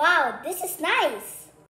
Wow, this is nice.